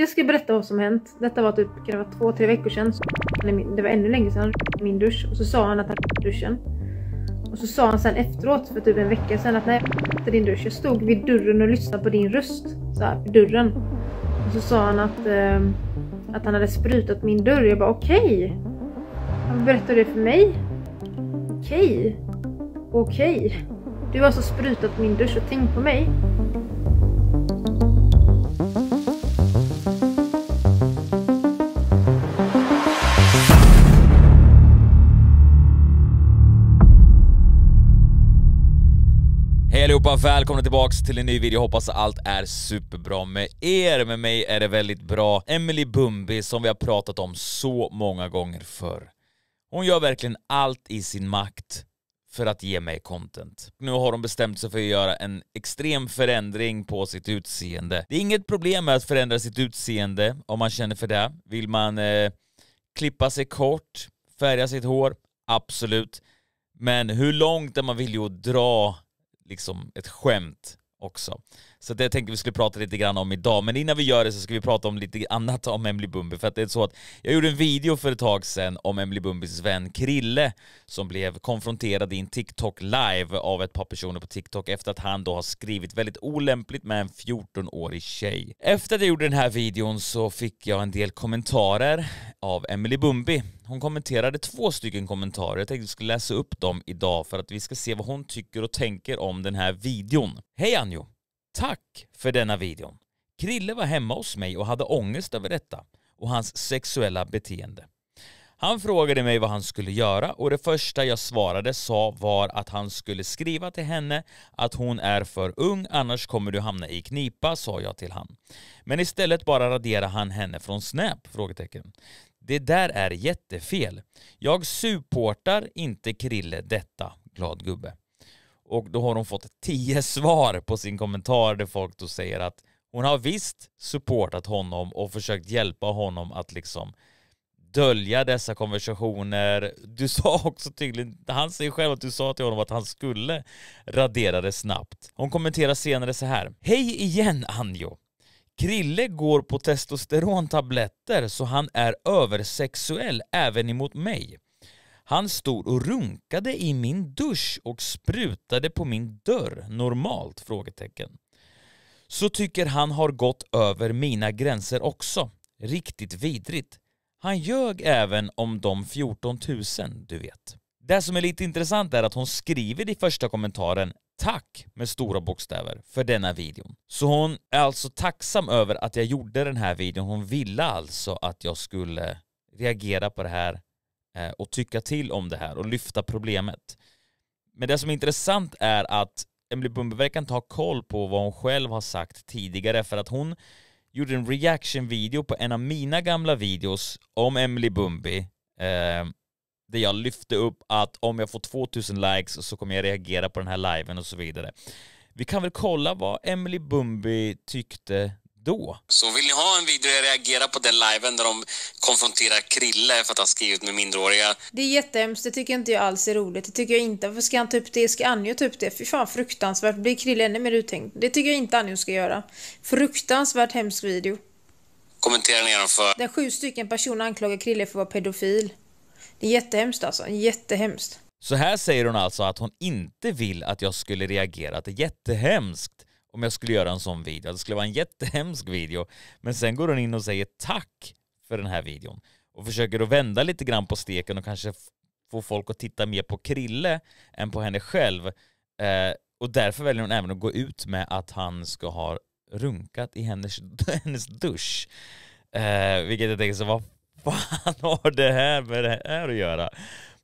Jag ska berätta vad som hänt. Detta var typ kan det vara två, tre veckor sedan. Det var ännu längre sedan i min dusch. Och så sa han att han duschen. Och så sa han sen efteråt, för typ en vecka sedan, att nej, inte din dusch. Jag stod vid dörren och lyssnade på din röst. Så här, vid dörren. Och så sa han att, eh, att han hade sprutat min dörr. Jag bara okej. Okay. Han berättade det för mig. Okej. Okay. Okej. Okay. Du har alltså sprutat min dusch och tänkt på mig. Allihopa, välkomna tillbaks till en ny video, hoppas allt är superbra med er. Med mig är det väldigt bra. Emily Bumbi som vi har pratat om så många gånger förr. Hon gör verkligen allt i sin makt för att ge mig content. Nu har hon bestämt sig för att göra en extrem förändring på sitt utseende. Det är inget problem med att förändra sitt utseende om man känner för det. Vill man eh, klippa sig kort, färga sitt hår, absolut. Men hur långt är man villig att dra liksom ett skämt också. Så det tänkte vi skulle prata lite grann om idag, men innan vi gör det så ska vi prata om lite annat om Emily Bumbi, för att det är så att jag gjorde en video för ett tag sedan om Emily Bumbis vän Krille som blev konfronterad i en TikTok live av ett par personer på TikTok efter att han då har skrivit väldigt olämpligt med en 14-årig tjej. Efter att jag gjorde den här videon så fick jag en del kommentarer av Emily Bumbi. Hon kommenterade två stycken kommentarer, jag tänkte att jag skulle läsa upp dem idag för att vi ska se vad hon tycker och tänker om den här videon. Hej Anjo! Tack för denna videon. Krille var hemma hos mig och hade ångest över detta och hans sexuella beteende. Han frågade mig vad han skulle göra och det första jag svarade sa var att han skulle skriva till henne att hon är för ung annars kommer du hamna i knipa, sa jag till han. Men istället bara raderade han henne från Snap? Frågetecken. Det där är jättefel. Jag supportar inte Krille detta, glad gubbe. Och då har hon fått tio svar på sin kommentar där folk då säger att hon har visst supportat honom och försökt hjälpa honom att liksom dölja dessa konversationer. Du sa också tydligen, han säger själv att du sa till honom att han skulle radera det snabbt. Hon kommenterar senare så här. Hej igen Anjo! Krille går på testosterontabletter så han är översexuell även emot mig. Han stod och runkade i min dusch och sprutade på min dörr normalt? frågetecken. Så tycker han har gått över mina gränser också. Riktigt vidrigt. Han ljög även om de 14 000, du vet. Det som är lite intressant är att hon skriver i första kommentaren Tack med stora bokstäver för denna videon. Så hon är alltså tacksam över att jag gjorde den här videon. Hon ville alltså att jag skulle reagera på det här eh, och tycka till om det här och lyfta problemet. Men det som är intressant är att Emily Bumbi verkar inte ha koll på vad hon själv har sagt tidigare för att hon gjorde en reaction-video på en av mina gamla videos om Emily Bumbi eh, där jag lyfte upp att om jag får 2000 likes så kommer jag reagera på den här liven och så vidare. Vi kan väl kolla vad Emily Bumbi tyckte då? Så vill ni ha en video jag reagerar på den liven där de konfronterar Krille för att han skrivit med minderåriga? Det är jättehemskt, det tycker inte jag alls är roligt. Det tycker jag inte. Varför ska han ta upp det? Ska Anjo ta upp det? Fy fan fruktansvärt. Blir Krille ännu mer uttänkt? Det tycker jag inte Anjo ska göra. Fruktansvärt hemsk video. Kommenterar ni för? Där sju stycken personer anklagar Krille för att vara pedofil. Det är jättehemskt alltså. Jättehemskt. Så här säger hon alltså att hon inte vill att jag skulle reagera. att Det är jättehemskt om jag skulle göra en sån video. Det skulle vara en jättehemsk video. Men sen går hon in och säger tack för den här videon. Och försöker att vända lite grann på steken och kanske få folk att titta mer på Krille än på henne själv. Eh, och därför väljer hon även att gå ut med att han ska ha runkat i hennes, hennes dusch. Eh, vilket jag tänker så, vad fan har det här med det här att göra?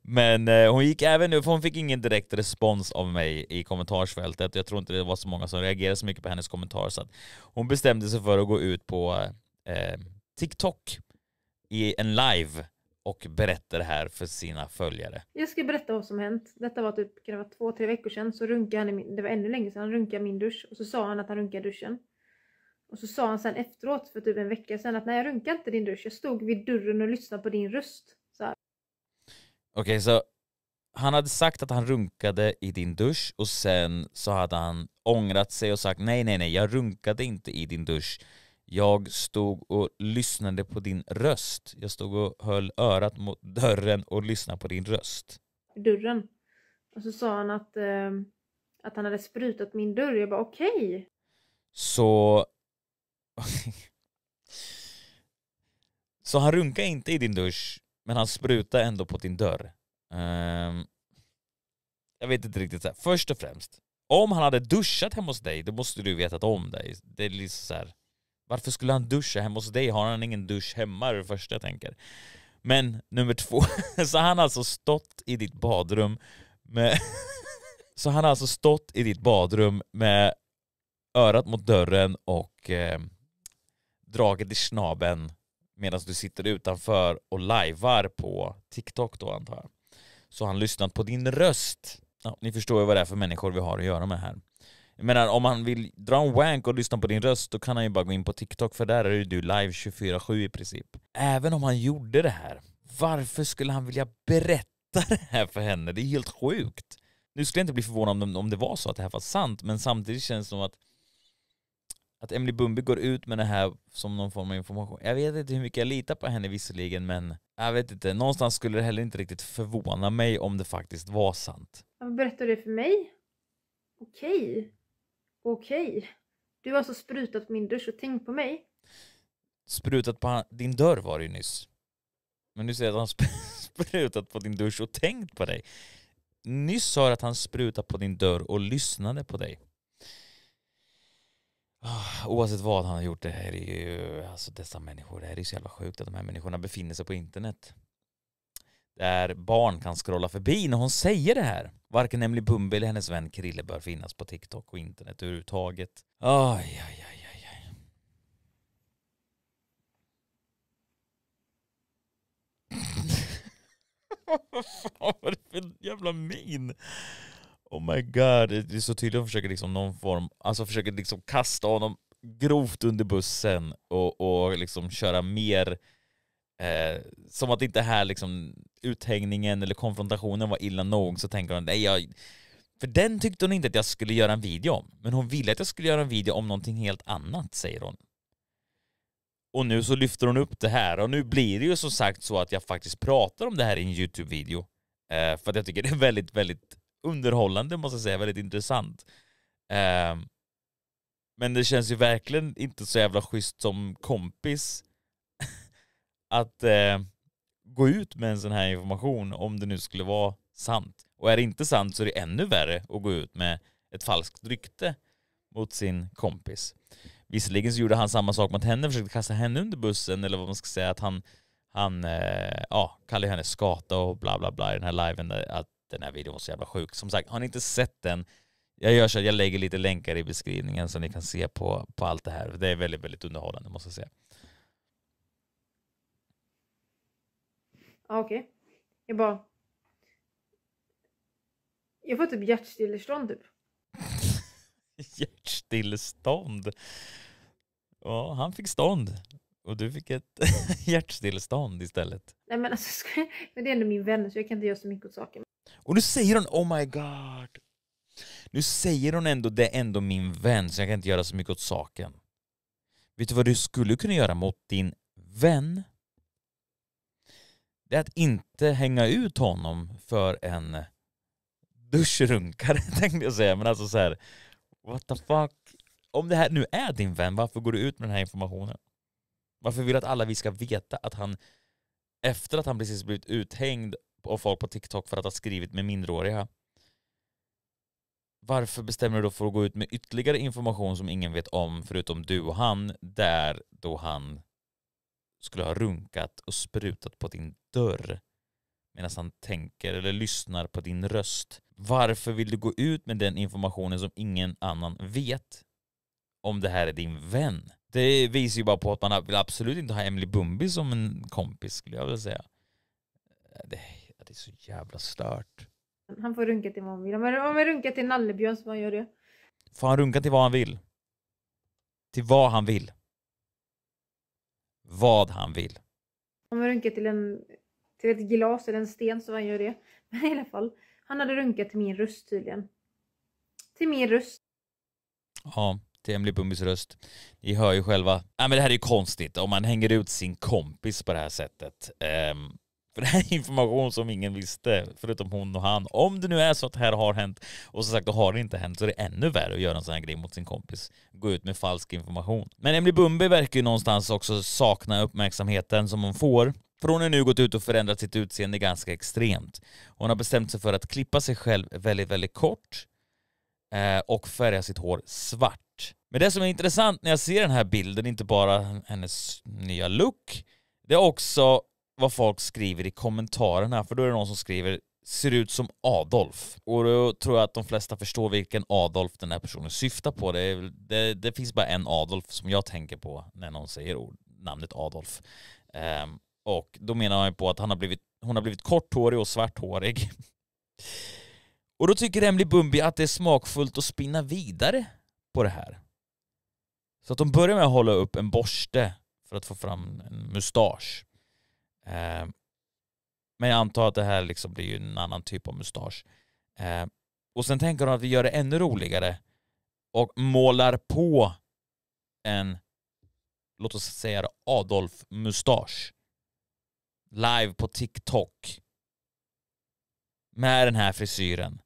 Men eh, hon gick även nu, för hon fick ingen direkt respons av mig i kommentarsfältet. Jag tror inte det var så många som reagerade så mycket på hennes kommentarer. Så hon bestämde sig för att gå ut på eh, TikTok i en live och berätta det här för sina följare. Jag ska berätta vad som hänt. Detta var typ kan det vara två, tre veckor sedan. Så runkade han i min, det var ännu längre sedan, han runkade min dusch. Och så sa han att han runkade duschen. Och så sa han sen efteråt, för typ en vecka sedan, att nej jag runkade inte din dusch. Jag stod vid dörren och lyssnade på din röst. Okej, okay, så han hade sagt att han runkade i din dusch och sen så hade han ångrat sig och sagt nej, nej, nej, jag runkade inte i din dusch. Jag stod och lyssnade på din röst. Jag stod och höll örat mot dörren och lyssnade på din röst. Dörren. Och så sa han att, eh, att han hade sprutat min dörr. Jag bara okej. Så... Så han runkade inte i din dusch, men han sprutade ändå på din dörr. Um, jag vet inte riktigt. Så här. Först och främst, om han hade duschat hemma hos dig, då måste du vetat om dig. Det är liksom så här, varför skulle han duscha hemma hos dig? Har han ingen dusch hemma? Det är det första jag tänker. Men nummer två, så han har alltså stått i ditt badrum med... Så han har alltså stått i ditt badrum med örat mot dörren och eh, draget i snaben medan du sitter utanför och lajvar på TikTok då antar jag. Så har han lyssnat på din röst. Ja, ni förstår ju vad det är för människor vi har att göra med här. Jag menar om han vill dra en wank och lyssna på din röst då kan han ju bara gå in på TikTok för där är ju du live 24-7 i princip. Även om han gjorde det här, varför skulle han vilja berätta det här för henne? Det är helt sjukt. Nu skulle jag inte bli förvånad om, om det var så att det här var sant, men samtidigt känns det som att att Emily Bumbi går ut med det här som någon form av information. Jag vet inte hur mycket jag litar på henne visserligen, men jag vet inte. Någonstans skulle det heller inte riktigt förvåna mig om det faktiskt var sant. Han berättade det för mig. Okej. Okej. Du har alltså sprutat på min dusch och tänkt på mig. Sprutat på din dörr var det ju nyss. Men nu säger att han sp- sprutat på din dusch och tänkt på dig. Nyss sa du att han sprutat på din dörr och lyssnade på dig. Ah, oavsett vad han har gjort, det här är ju, alltså dessa människor, det här är ju så jävla sjukt att de här människorna befinner sig på internet. Där barn kan scrolla förbi när hon säger det här. Varken Emily Bumbi eller hennes vän Krille bör finnas på TikTok och internet överhuvudtaget. Aj, aj, aj, aj, aj. Vad fan var det för jävla min? Oh my god, det är så tydligt att försöker liksom någon form, alltså försöker liksom kasta honom grovt under bussen och, och liksom köra mer eh, som att inte här liksom uthängningen eller konfrontationen var illa nog så tänker hon nej jag för den tyckte hon inte att jag skulle göra en video om men hon ville att jag skulle göra en video om någonting helt annat säger hon. Och nu så lyfter hon upp det här och nu blir det ju som sagt så att jag faktiskt pratar om det här i en Youtube-video. Eh, för att jag tycker det är väldigt, väldigt underhållande måste jag säga, väldigt intressant. Eh, men det känns ju verkligen inte så jävla schysst som kompis att eh, gå ut med en sån här information om det nu skulle vara sant. Och är det inte sant så är det ännu värre att gå ut med ett falskt rykte mot sin kompis. Visserligen så gjorde han samma sak mot henne, försökte kasta henne under bussen eller vad man ska säga att han, han eh, ja, kallade henne skata och bla bla bla i den här liven, där- att den här videon var så jävla sjuk. Som sagt, har ni inte sett den, jag gör så att jag lägger lite länkar i beskrivningen så ni kan se på, på allt det här. Det är väldigt, väldigt underhållande måste jag säga. Okej. Jag bara... Jag får typ hjärtstillestånd typ. Hjärtstillestånd. Ja, han fick stånd. Och du fick ett hjärtstillestånd istället. Nej men alltså, men det är ändå min vän så jag kan inte göra så mycket åt saken. Och nu säger hon oh my god. Nu säger hon ändå det är ändå min vän så jag kan inte göra så mycket åt saken. Vet du vad du skulle kunna göra mot din vän? Det är att inte hänga ut honom för en duschrunkare tänkte jag säga. Men alltså så här, what the fuck. Om det här nu är din vän, varför går du ut med den här informationen? Varför vill du att alla vi ska veta att han efter att han precis blivit uthängd av folk på TikTok för att ha skrivit med minderåriga. Varför bestämmer du då för att gå ut med ytterligare information som ingen vet om förutom du och han där då han skulle ha runkat och sprutat på din dörr medan han tänker eller lyssnar på din röst. Varför vill du gå ut med den informationen som ingen annan vet om det här är din vän? Det visar ju bara på att man vill absolut inte ha Emily Bumbi som en kompis skulle jag vilja säga. Det, det är så jävla stört. Han får runka till vad han vill. Om jag runkar till Nallebjörn så får han göra det. Får han runka till vad han vill? Till vad han vill. Vad han vill. Om jag runkar till, en, till ett glas eller en sten så får han göra det. Men i alla fall, han hade runkat till min röst tydligen. Till min röst. Ja, till Emily Bumbis röst. Ni hör ju själva. Ja, men det här är ju konstigt om man hänger ut sin kompis på det här sättet. Um, för det här är information som ingen visste, förutom hon och han. Om det nu är så att det här har hänt, och som sagt då har det inte hänt, så är det ännu värre att göra en sån här grej mot sin kompis. Gå ut med falsk information. Men Emily Bumbi verkar ju någonstans också sakna uppmärksamheten som hon får. För hon har nu gått ut och förändrat sitt utseende ganska extremt. Hon har bestämt sig för att klippa sig själv väldigt, väldigt kort eh, och färga sitt hår svart. Men det som är intressant när jag ser den här bilden, inte bara hennes nya look, det är också vad folk skriver i kommentarerna, för då är det någon som skriver ser ut som Adolf. Och då tror jag att de flesta förstår vilken Adolf den här personen syftar på. Det, det, det finns bara en Adolf som jag tänker på när någon säger ord, namnet Adolf. Um, och då menar man på att han har blivit, hon har blivit korthårig och svarthårig. och då tycker Emily Bumbi att det är smakfullt att spinna vidare på det här. Så att de börjar med att hålla upp en borste för att få fram en mustasch. Eh, men jag antar att det här liksom blir ju en annan typ av mustasch. Eh, och sen tänker de att vi gör det ännu roligare och målar på en, låt oss säga Adolf-mustasch. Live på TikTok. Med den här frisyren.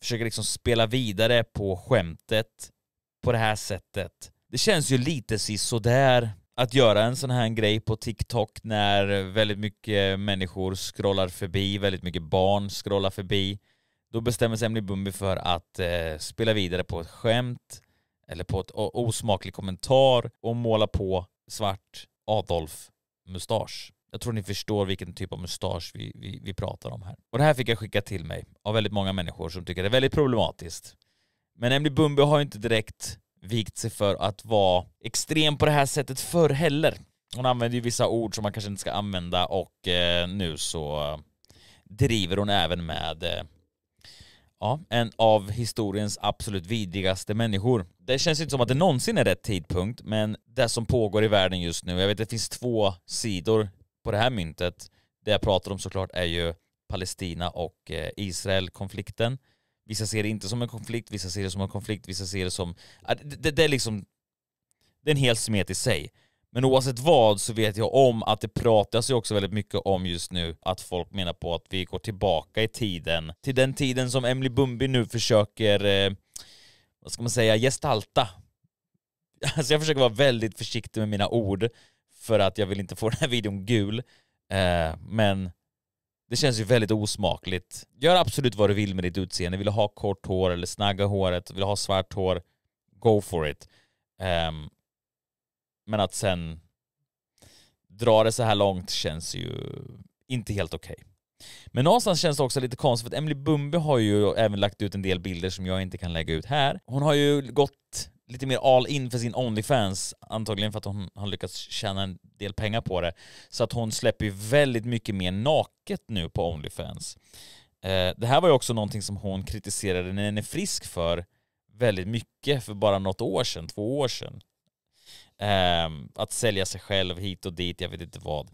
Försöker liksom spela vidare på skämtet på det här sättet. Det känns ju lite sisådär att göra en sån här grej på TikTok när väldigt mycket människor scrollar förbi, väldigt mycket barn scrollar förbi. Då bestämmer sig Emily Bumbi för att eh, spela vidare på ett skämt eller på ett osmaklig kommentar och måla på svart Adolf-mustasch. Jag tror ni förstår vilken typ av mustasch vi, vi, vi pratar om här. Och det här fick jag skicka till mig av väldigt många människor som tycker det är väldigt problematiskt. Men Emily Bumbi har ju inte direkt vikt sig för att vara extrem på det här sättet förr heller. Hon använder ju vissa ord som man kanske inte ska använda och eh, nu så eh, driver hon även med eh, ja, en av historiens absolut vidrigaste människor. Det känns inte som att det någonsin är rätt tidpunkt, men det som pågår i världen just nu, jag vet att det finns två sidor på det här myntet. Det jag pratar om såklart är ju Palestina och eh, Israel-konflikten. Vissa ser det inte som en konflikt, vissa ser det som en konflikt, vissa ser det som... Det, det, det är liksom... Det är en hel smet i sig. Men oavsett vad så vet jag om att det pratas ju också väldigt mycket om just nu att folk menar på att vi går tillbaka i tiden. Till den tiden som Emily Bumbi nu försöker, eh, vad ska man säga, gestalta. Alltså jag försöker vara väldigt försiktig med mina ord för att jag vill inte få den här videon gul. Eh, men det känns ju väldigt osmakligt. Gör absolut vad du vill med ditt utseende. Vill du ha kort hår eller snagga håret, vill du ha svart hår, go for it. Um, men att sen dra det så här långt känns ju inte helt okej. Okay. Men någonstans känns det också lite konstigt för att Emily Bumbe har ju även lagt ut en del bilder som jag inte kan lägga ut här. Hon har ju gått lite mer all in för sin Onlyfans, antagligen för att hon har lyckats tjäna en del pengar på det. Så att hon släpper ju väldigt mycket mer naket nu på Onlyfans. Eh, det här var ju också någonting som hon kritiserade när är frisk för väldigt mycket för bara något år sedan, två år sedan. Ehm, att sälja sig själv hit och dit, jag vet inte vad.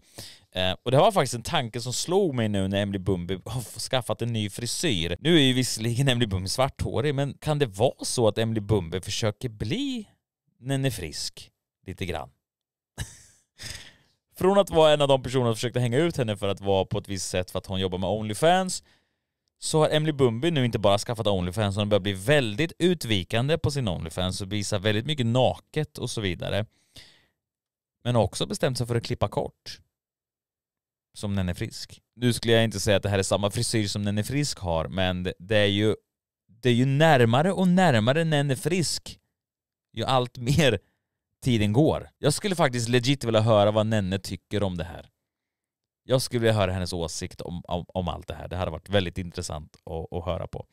Ehm, och det var faktiskt en tanke som slog mig nu när Emily Bumby har skaffat en ny frisyr. Nu är ju visserligen Emily Bumby svarthårig, men kan det vara så att Emily Bumby försöker bli Nenne Frisk lite grann? Från att vara en av de personer som försökte hänga ut henne för att vara på ett visst sätt för att hon jobbar med Onlyfans så har Emily Bumby nu inte bara skaffat Onlyfans, hon börjar bli väldigt utvikande på sin Onlyfans och visar väldigt mycket naket och så vidare. Men har också bestämt sig för att klippa kort. Som Nenne Frisk. Nu skulle jag inte säga att det här är samma frisyr som Nenne Frisk har, men det är ju, det är ju närmare och närmare Nenne Frisk ju allt mer tiden går. Jag skulle faktiskt legit vilja höra vad Nenne tycker om det här. Jag skulle vilja höra hennes åsikt om, om, om allt det här. Det hade varit väldigt intressant att, att höra på.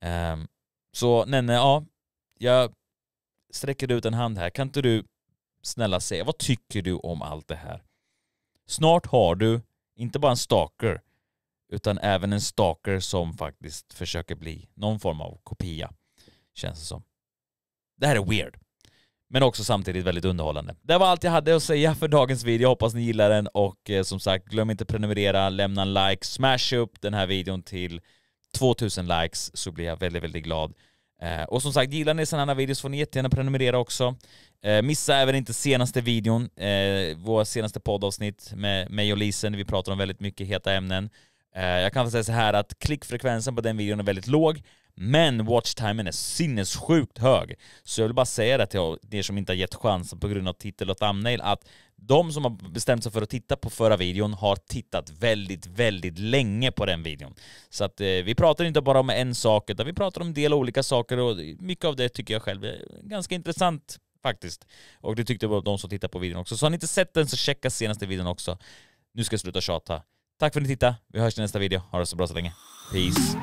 Um, så Nenne, ja, jag sträcker ut en hand här. Kan inte du snälla säga, vad tycker du om allt det här? Snart har du inte bara en stalker, utan även en stalker som faktiskt försöker bli någon form av kopia, känns det som. Det här är weird men också samtidigt väldigt underhållande. Det var allt jag hade att säga för dagens video, hoppas ni gillar den och eh, som sagt, glöm inte prenumerera, lämna en like, smash upp den här videon till 2000 likes så blir jag väldigt, väldigt glad. Eh, och som sagt, gillar ni sådana här videos får ni jättegärna prenumerera också. Eh, missa även inte senaste videon, eh, vår senaste poddavsnitt med mig och Lisen, vi pratar om väldigt mycket heta ämnen. Eh, jag kan säga så här att klickfrekvensen på den videon är väldigt låg, men watchtimen är sinnessjukt hög. Så jag vill bara säga det till er som inte har gett chansen på grund av titel och thumbnail, att de som har bestämt sig för att titta på förra videon har tittat väldigt, väldigt länge på den videon. Så att eh, vi pratar inte bara om en sak, utan vi pratar om en del olika saker och mycket av det tycker jag själv är ganska intressant faktiskt. Och det tyckte de som tittar på videon också. Så har ni inte sett den så checka senaste videon också. Nu ska jag sluta tjata. Tack för att ni tittade, vi hörs i nästa video. Ha det så bra så länge. Peace!